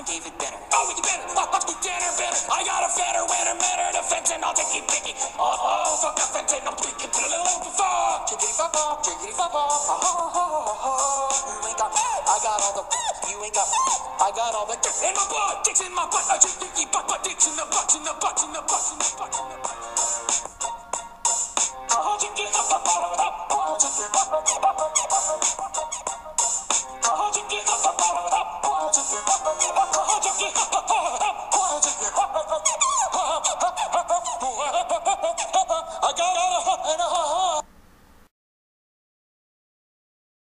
I'm David Benner. Oh, it's Benner. Benner. I got a I got all the, you ain't got, I got all the, in my blood, dicks in my butt, I just think you